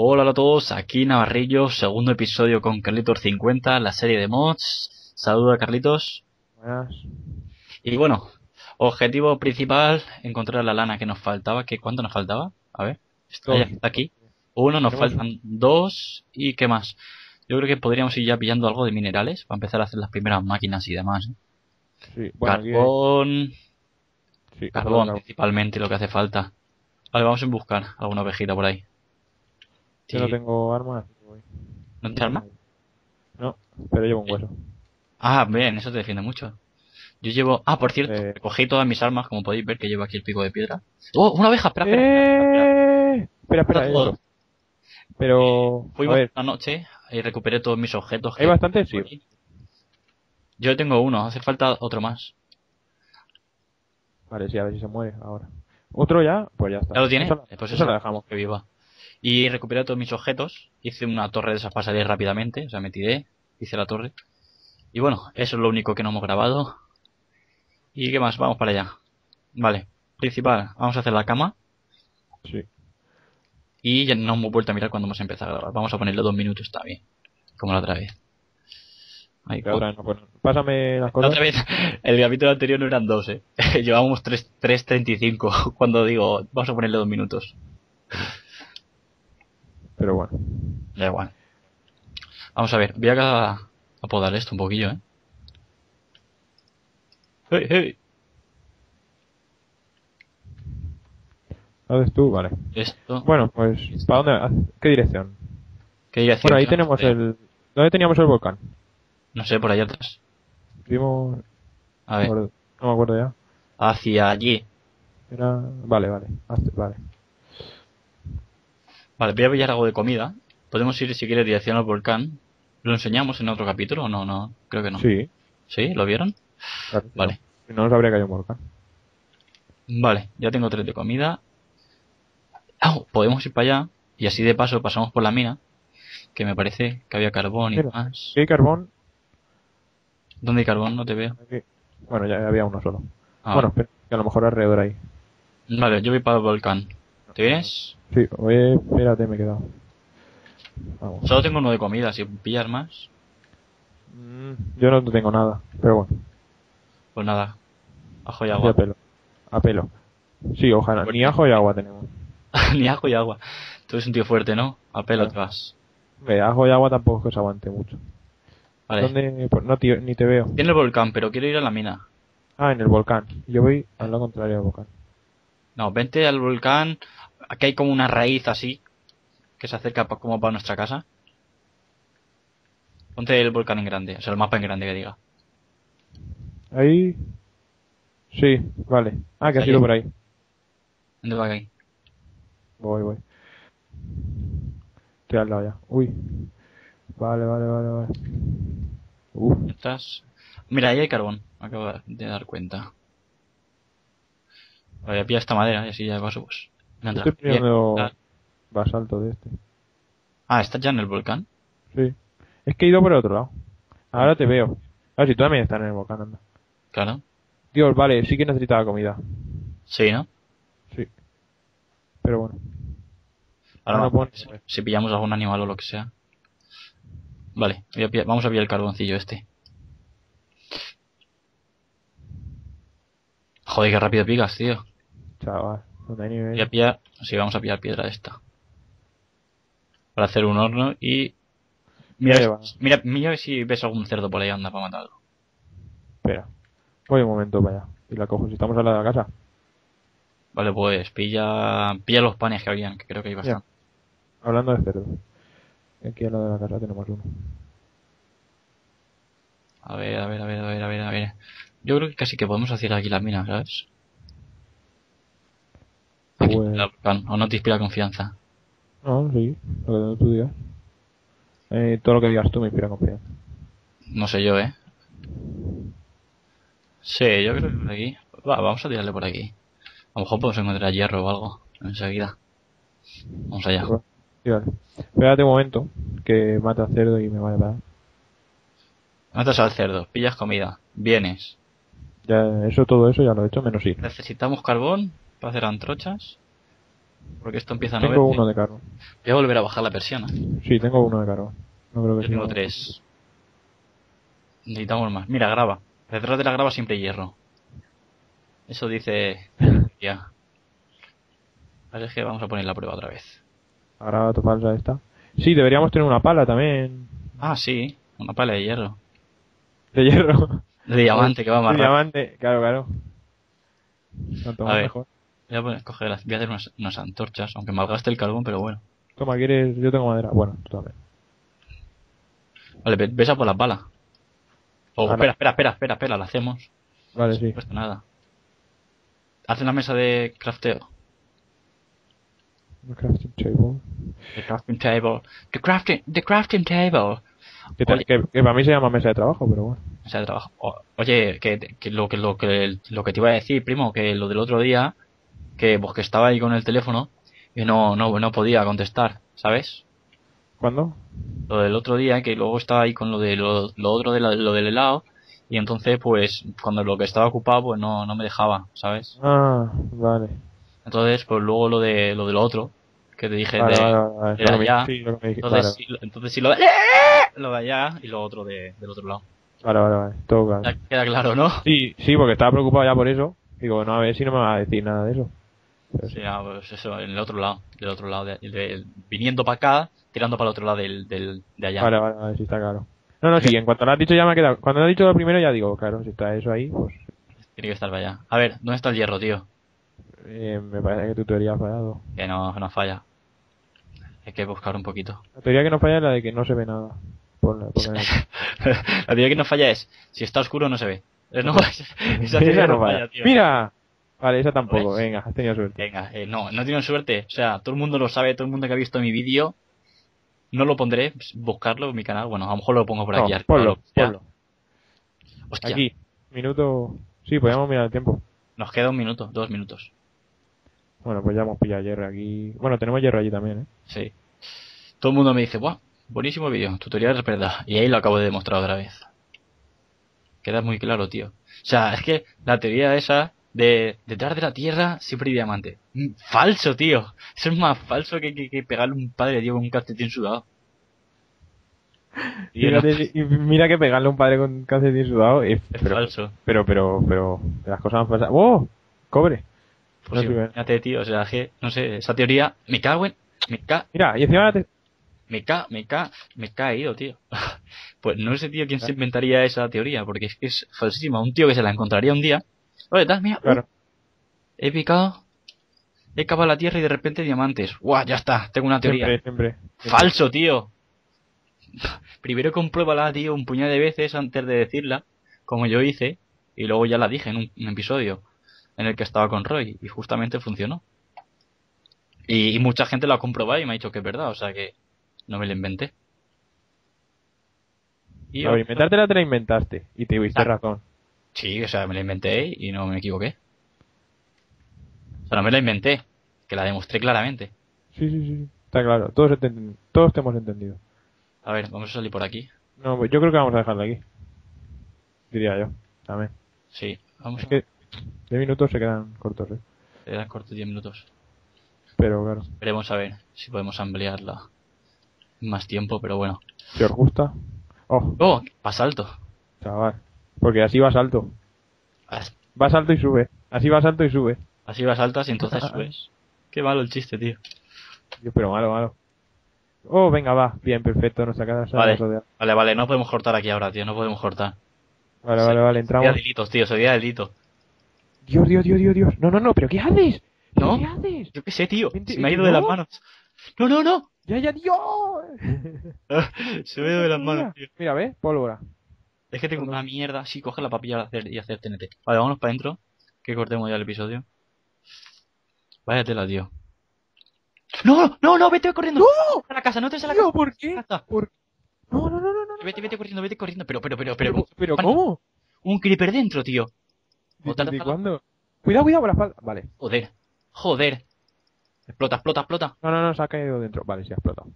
Hola a todos, aquí Navarrillo, segundo episodio con Carlitos 50, la serie de mods. Saluda Carlitos. Buenas. Y bueno, objetivo principal, encontrar la lana que nos faltaba. ¿Qué, ¿Cuánto nos faltaba? A ver, está, ya está aquí. Uno, nos faltan dos. ¿Y qué más? Yo creo que podríamos ir ya pillando algo de minerales para empezar a hacer las primeras máquinas y demás. ¿eh? Sí, bueno, aquí hay- carbón, sí, carbón carbón. principalmente lo que hace falta. Vale, vamos a buscar alguna ovejita por ahí. Yo no Sí. tengo armas. así que voy. ¿No te arma? No, pero llevo un hueso. Ah, bien, eso te defiende mucho. Yo llevo... Ah, por cierto, Eh. recogí todas mis armas, como podéis ver, que llevo aquí el pico de piedra. ¡Oh, una abeja! Espera, espera. espera. ¡Eh! Espera, espera, todo. eso. Pero, a Fuimos ver, una noche y recuperé todos mis objetos. ¿hay que- bastante? Sí. Yo tengo uno, hace falta otro más. Vale, sí, a ver si se muere ahora. ¿Otro ya? Pues ya está. ¿Ya lo tienes? Eso, Eh, Pues eso eso la dejamos. que viva. Y recuperé todos mis objetos. Hice una torre de esas para salir rápidamente. O sea, me tiré, hice la torre. Y bueno, eso es lo único que no hemos grabado. ¿Y qué más? Vamos para allá. Vale, principal, vamos a hacer la cama. Sí. Y ya no hemos vuelto a mirar cuando hemos empezado a grabar. Vamos a ponerle dos minutos, está bien. Como la otra vez. Ahí, vez no puedo. Pásame las La cosas. otra vez, el capítulo anterior no eran dos, eh. Llevábamos 3 3.35 cuando digo, vamos a ponerle dos minutos. Pero bueno. Da igual. Vamos a ver, voy a, a podar esto un poquillo, eh. Hey, hey. ¿Lo haces tú? Vale. Esto. Bueno, pues, ¿para dónde? ¿Qué dirección? ¿Qué dirección? Bueno, ahí No tenemos el... ¿Dónde teníamos el volcán? No sé, por allá atrás. Vimos... A ver, No me acuerdo ya. hacia allí. Era... Vale, vale. Vale. Vale, voy a pillar algo de comida. Podemos ir, si quieres, dirección al volcán. ¿Lo enseñamos en otro capítulo o no? No, creo que no. Sí. ¿Sí? ¿Lo vieron? claro. Vale. Si no, no sabría que hay un volcán. Vale, ya tengo tres de comida. Ah, podemos ir para allá y así de paso pasamos por la mina, que me parece que había carbón y Mira. demás. Aquí hay carbón. ¿Dónde hay carbón? No te veo. Aquí. Bueno, ya había uno solo. Ah, Bueno, que a lo mejor alrededor ahí. Vale, yo voy para el volcán. ¿Te vienes? Sí, oye, espérate, me he quedado. Vamos. Solo tengo uno de comida, si pillas más, Mm, Yo no tengo nada, pero bueno. pues nada. Ajo y agua. A pelo. A pelo. Sí, ojalá. Ni ajo y agua tenemos. Ni ajo y agua. Tú eres un tío fuerte, ¿no? A pelo Claro. te vas. Hombre, ajo y agua tampoco es que se aguante mucho. Vale. ¿Dónde? Pues no, tío, ni te veo. Tiene el volcán, pero quiero ir a la mina. Ah, en el volcán. Yo voy al lado contrario del volcán. No, vente al volcán. Aquí hay como una raíz así, que se acerca como para nuestra casa. Ponte el volcán en grande, o sea, el mapa en grande que diga. Ahí. Sí, vale. Ah, que ha Ahí. sido por ahí. ¿Dónde va aquí? Voy, voy. Estoy al lado ya. Uy. Vale, vale, vale, vale. Uf. ¿Estás? Mira, ahí hay carbón. Me acabo de dar cuenta. Voy a pillar esta madera y así ya de paso, pues. me. Estoy Bien. basalto de este. Ah, ¿estás ya en el volcán? Sí. Es que he ido por el otro lado. Ahora te veo. A ver si tú también estás en el volcán, anda. Claro. Dios, vale, sí que necesitaba comida. Sí, ¿no? Sí. Pero bueno. Ahora Ah, no pone. si pillamos algún animal o lo que sea. Vale, voy a pillar- vamos a pillar el carboncillo este. Joder, qué rápido picas, tío. Chaval, ¿dónde hay Voy a nivel? pillar, sí, vamos a pillar piedra esta. Para hacer un horno y... Mira, mira, mira si ves algún cerdo por ahí anda para matarlo. Espera. Voy un momento para allá. Y la cojo. Si estamos al lado de la casa. Vale, pues pilla, pilla los panes que habían, que creo que hay bastante. Hablando de cerdos. Aquí al lado de la casa tenemos uno. A ver, a ver, a ver, a ver, a ver, a ver. Yo creo que casi que podemos hacer aquí la mina, ¿sabes? Pues- o no te inspira confianza. No, sí. Lo que tú digas. Eh, todo lo que digas tú me inspira confianza. No sé yo, ¿eh? Sí, yo creo que por aquí. Va, vamos a tirarle por aquí. A lo mejor podemos encontrar hierro o algo enseguida. Vamos allá. Sí, vale. Espérate un momento. Que mata cerdo y me vaya para. Matas al cerdo, pillas comida, vienes. Ya, eso, todo eso ya lo he hecho, menos ir. Necesitamos carbón para hacer antrochas. Porque esto empieza a no Tengo uno de. Voy a volver a bajar la persiana. Sí, tengo uno de carbón. No creo que Yo tengo sea- tres. Necesitamos más. Mira, grava. Detrás de la grava siempre hay hierro. Eso dice... ya. Así es que vamos a poner la prueba otra vez. Ahora tu falsa esta. Sí, deberíamos tener una pala también. Ah, sí. Una pala de hierro. De hierro. De diamante, que va más De rápido. diamante, claro, claro. Cuanto A más mejor. Voy a, poner- coger voy a hacer unas, unas antorchas, aunque malgaste el carbón, pero bueno. Toma, ¿quieres? Yo tengo madera. Bueno, tú también. Vale, ve- ves a por las balas. Oh, espera, espera, espera, espera, espera, la hacemos. Vale, No sí. cuesta nada. Haz una mesa de crafteo. Un crafting table. The crafting table. The crafting, the crafting table. Que, te- Oye. que, que para mí se llama mesa de trabajo, pero bueno. Mesa de trabajo. Oye, que, que lo que lo que lo que te iba a decir, primo, que lo del otro día, que pues que estaba ahí con el teléfono y no no no podía contestar, ¿sabes? ¿Cuándo? Lo del otro día, que luego estaba ahí con lo de lo, lo otro de la- lo del helado y entonces pues cuando lo que estaba ocupado pues no no me dejaba, ¿sabes? Ah, vale. Entonces pues luego lo de lo del otro que te dije Vale, de vale. Sí, me dijiste. entonces sí, entonces sí lo de lo de allá y lo otro de, del otro lado. vale, vale, vale. Todo claro. Ya queda claro, ¿no? Sí, sí, porque estaba preocupado ya por eso. Digo, no, a ver si no me va a decir nada de eso. Pero Sí, ah, pues eso, en el otro lado, del otro lado, de, de- viniendo para acá, tirando para el otro lado del, del, de allá. Vale, vale, vale, sí está claro. No, no, sí, en cuanto lo has dicho ya me ha quedado. Cuando lo has dicho lo primero ya digo, claro, si está eso ahí, pues Tiene que estar para allá. A ver, ¿dónde está el hierro, tío? eh, me parece que tu teoría ha fallado. Que no, no falla. Hay que buscar un poquito. La teoría que no falla es la de que no se ve nada. Por la, por la- la teoría que no falla es, si está oscuro no se ve. No, esa, esa no falla. tío. ¡Mira! Vale, esa tampoco. ¿Ves? Venga, has tenido suerte. Venga, eh, no, no tienen suerte. O sea, todo el mundo lo sabe, todo el mundo que ha visto mi vídeo. No lo pondré, pues, buscarlo en mi canal. Bueno, a lo mejor lo pongo por No, aquí. ponlo, ponlo. Hostia, Aquí, minuto... Sí, podríamos mirar el tiempo. nos queda un minuto, dos minutos. Bueno, pues ya hemos pillado hierro aquí. Bueno, tenemos hierro allí también, ¿eh? Sí. Todo el mundo me dice, ¡buah! Buenísimo vídeo, tutorial es verdad. Y ahí lo acabo de demostrar otra vez. Queda muy claro, tío. O sea, es que la teoría esa de detrás de la tierra siempre hay diamante. Falso, tío. Eso es más falso que, que, que pegarle un padre, tío, con un calcetín sudado. Tío, no, Fíjate, y mira que pegarle a un padre con calcetín sudado es... es Pero, falso. pero, pero, pero... Las cosas han pasado... ¡Oh! Cobre. Pues no sirve. imagínate, tío, o sea, que, no sé, esa teoría, me cago en... Me ca... Mira, y encima te... Me ca... Me ca... Me caído, tío. pues no sé, tío, quién se inventaría esa teoría, porque es que es falsísima. Un tío que se la encontraría un día... Oye, tal, mira, Claro. he picado, he cavado la tierra y de repente diamantes. ¡Guau! Ya está, tengo una teoría. Siempre, siempre. siempre. Falso, tío. Primero compruébala, tío, un puñado de veces antes de decirla, como yo hice, y luego ya la dije en un, un episodio en el que estaba con Roy, y justamente funcionó. Y, y mucha gente lo ha comprobado y me ha dicho que es verdad, o sea que no me lo inventé. Y A ver, yo- inventártela te la inventaste. Y te tuviste Ah. razón. Sí, o sea, me la inventé y no me equivoqué. O sea, no me la inventé, que la demostré claramente. Sí, sí, sí. Está claro. Todos, enten- todos te hemos entendido. A ver, vamos a salir por aquí. No, pues yo creo que vamos a dejarlo aquí. Diría yo. También. Sí, vamos Es a... que 10 minutos se quedan cortos, ¿eh? Quedan cortos 10 minutos. Pero claro, Veremos a ver si podemos ampliarla más tiempo, pero bueno. si os gusta. Oh, ¡Oh! Pasa alto. chaval. Porque así vas alto. As- Vas alto y sube. Así vas alto y sube. Así vas altas y entonces subes. Qué malo el chiste, tío. Dios, pero malo, malo. Oh, venga, va. Bien, perfecto. Nuestra casa Vale. nos rodea. Vale, vale, no podemos cortar aquí ahora, tío. No podemos cortar. Vale, vale, vale. Sería Entramos. delitos, tío. Sería delito. Dios, Dios, Dios, Dios, Dios. No, no, no. ¿Pero qué haces? ¿No? ¿Qué haces? Yo qué sé, tío. Vente- Se me ha ido de las manos. No, no, no. Ya, ya, Dios. Se me ha ido de las manos, tío. Mira, ¿ves? Pólvora. Es que tengo una mierda. Sí, coge la papilla y hacer, y hacer TNT. Vale, vámonos para adentro. Que cortemos ya el episodio. Vaya tela, tío. ¡No! ¡No, no! ¡Vete corriendo! ¡No! A la casa, no te a la casa. ¿por qué? Casa. ¿Por No, no, no, no, no. Vete, vete corriendo, vete corriendo. Pero, pero, pero, pero. Pero. ¿cómo? Un creeper dentro, tío. ¿De, Otra de vez. cuándo? Cuidado, cuidado con la espalda. Vale. Joder. Joder. Explota, explota, explota. No, no, no, se ha caído dentro. Vale, sí ha explotado.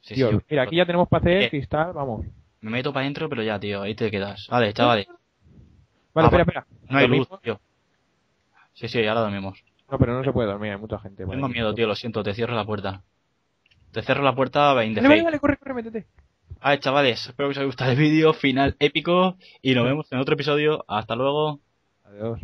Sí, Dios, sí, mira, aquí ya tenemos para hacer Eh. cristal, vamos. Me meto para adentro, pero ya, tío. Ahí te quedas. Vale, chavales. Vale, Ah, espera, espera. No hay luz, ¿Dormimos? tío. Sí, sí, ahora dormimos. No, pero no se puede dormir, hay mucha gente. Tengo miedo, tío, lo siento, te cierro la puerta. Te cierro la puerta in the Vale, vale, corre, corre, métete. Vale, chavales, espero que os haya gustado el vídeo, final épico, y nos vemos en otro episodio. Hasta luego. Adiós.